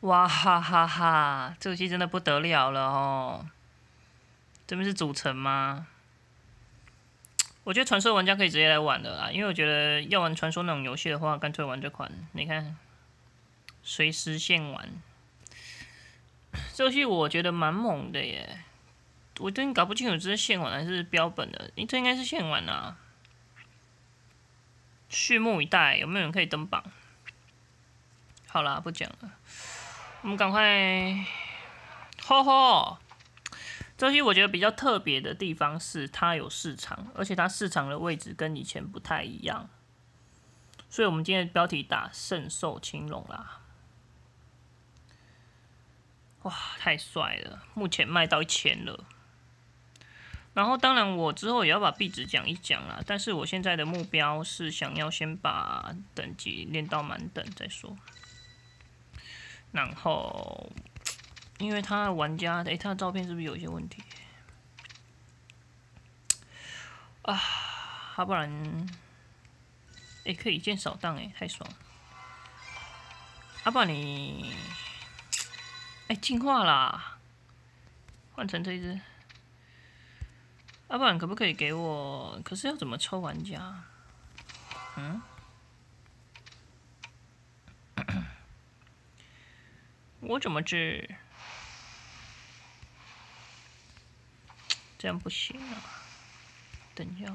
哇哈哈哈！这游戏真的不得了了哦。这边是主城吗？我觉得传说玩家可以直接来玩的啦，因为我觉得要玩传说那种游戏的话，干脆玩这款。你看，随时现玩。这游戏我觉得蛮猛的耶，我真搞不清楚这是现玩还是标本的。这应该是现玩啊。拭目以待，有没有人可以登榜？好啦，不讲了，我们赶快。吼吼！这期我觉得比较特别的地方是它有市场，而且它市场的位置跟以前不太一样。所以我们今天的标题打圣兽青龙啦。哇，太帅了！目前卖到一千了。然后，当然我之后也要把壁纸讲一讲啦。但是我现在的目标是想要先把等级练到满等再说。然后，因为他玩家，诶，他的照片是不是有一些问题？啊，要不然，诶，可以一键扫荡，哎，太爽。要不然你。哎，进化啦！换成这一只，阿不然可不可以给我？可是要怎么抽玩家？嗯？我怎么治？这样不行啊！等一下，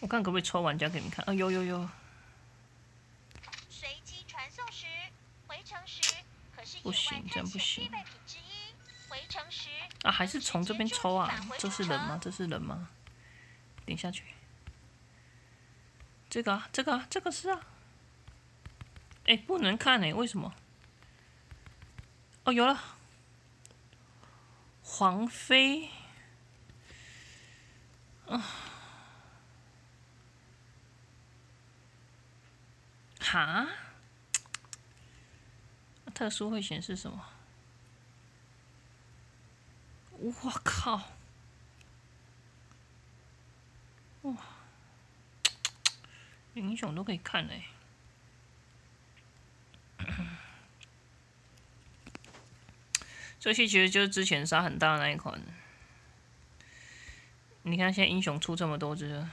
我看可不可以抽玩家给你们看？啊，有有有。不行，这样不行。啊，还是从这边抽啊？这是人吗？这是人吗？点下去。这个啊，这个啊，这个是啊。哎，不能看哎，为什么？哦，有了。黄飞。啊。哈？特殊会显示什么？我靠！哇，英雄都可以看嘞。这期其实就是之前杀很大的那一款。你看现在英雄出这么多只。